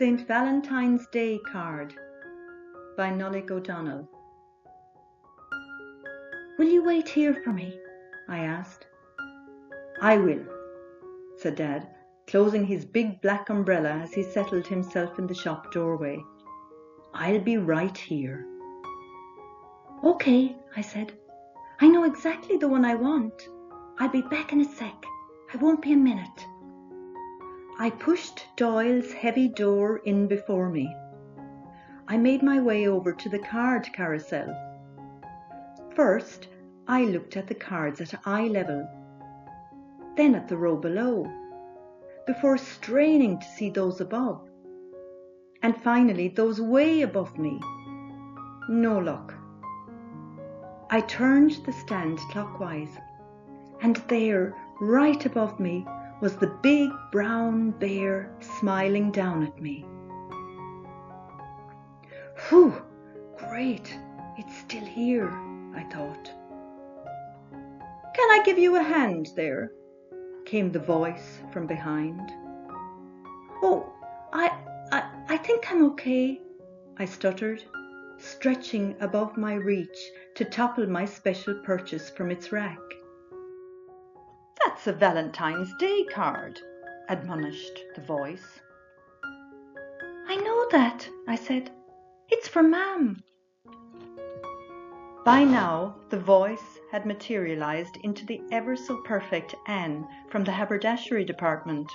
St. Valentine's Day Card by Nollaig O'Donnell. Will you wait here for me? I asked. I will, said Dad, closing his big black umbrella as he settled himself in the shop doorway. I'll be right here. OK, I said. I know exactly the one I want. I'll be back in a sec. I won't be a minute. I pushed Doyle's heavy door in before me. I made my way over to the card carousel. First, I looked at the cards at eye level, then at the row below, before straining to see those above, and finally those way above me. No luck. I turned the stand clockwise, and there, right above me, was the big brown bear smiling down at me. Whew, great, it's still here, I thought. Can I give you a hand there? came the voice from behind. Oh, I, I, I think I'm okay, I stuttered, stretching above my reach to topple my special purchase from its rack. That's a Valentine's Day card, admonished the voice. I know that, I said. It's for Mam. By now, the voice had materialized into the ever so perfect Anne from the haberdashery department.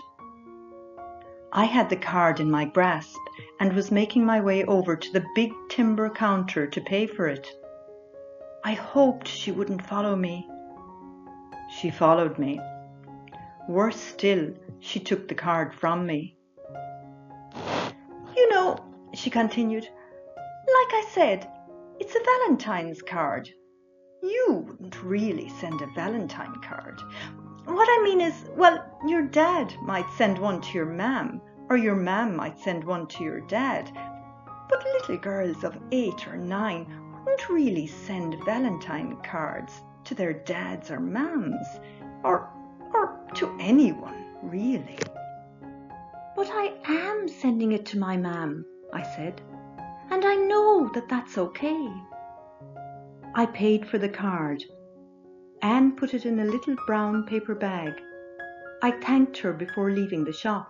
I had the card in my grasp and was making my way over to the big timber counter to pay for it. I hoped she wouldn't follow me. She followed me. Worse still, she took the card from me. You know, she continued, like I said, it's a Valentine's card. You wouldn't really send a Valentine card. What I mean is, well, your dad might send one to your mam, or your mam might send one to your dad. But little girls of eight or nine wouldn't really send Valentine cards to their dads or mams, or, or to anyone, really. But I am sending it to my mam, I said, and I know that that's okay. I paid for the card. Anne put it in a little brown paper bag. I thanked her before leaving the shop.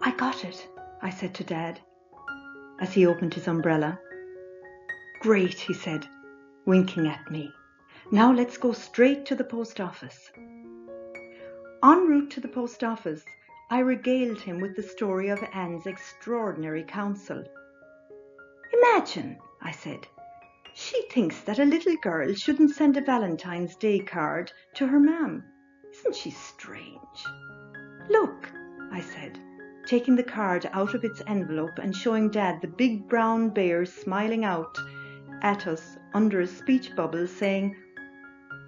I got it, I said to Dad, as he opened his umbrella. Great, he said, winking at me. Now let's go straight to the post office. En route to the post office, I regaled him with the story of Anne's extraordinary counsel. Imagine, I said, she thinks that a little girl shouldn't send a Valentine's Day card to her mam. Isn't she strange? Look, I said, taking the card out of its envelope and showing Dad the big brown bear smiling out at us under a speech bubble saying,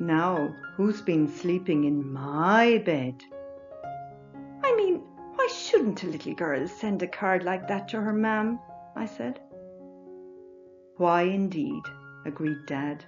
Now, who's been sleeping in my bed? I mean, why shouldn't a little girl send a card like that to her mam? I said. Why indeed, agreed Dad.